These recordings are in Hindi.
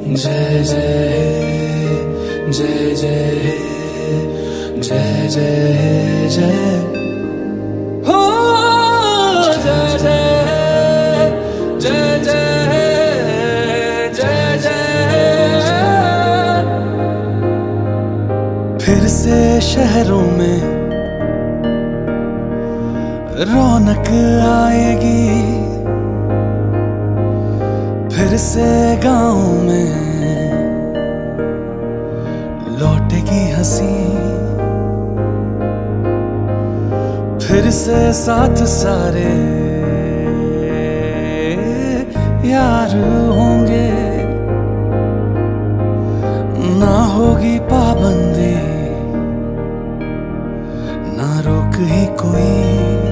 जय जय जय जय जय जय जय। फिर से शहरों में रौनक आएगी। फिर से गाँव में लौटेगी हँसी। फिर से साथ सारे यार होंगे। ना होगी पाबंदी, ना रोक ही कोई।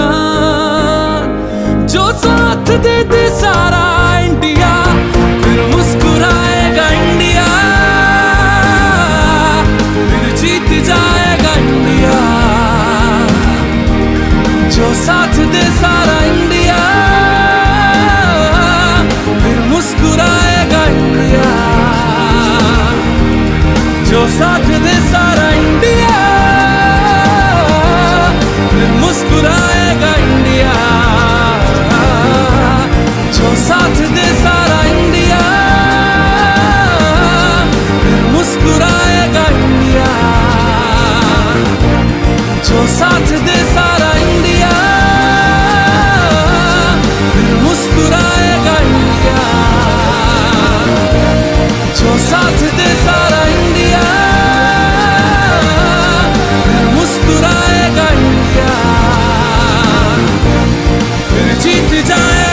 दे सारा इंडिया, फिर मुस्कुराएगा इंडिया। जो साथ दे सारा इंडिया, फिर मुस्कुराएगा इंडिया। जो साथ दे सारा इंडिया, फिर मुस्कुराएगा इंडिया। जो साथ दे time.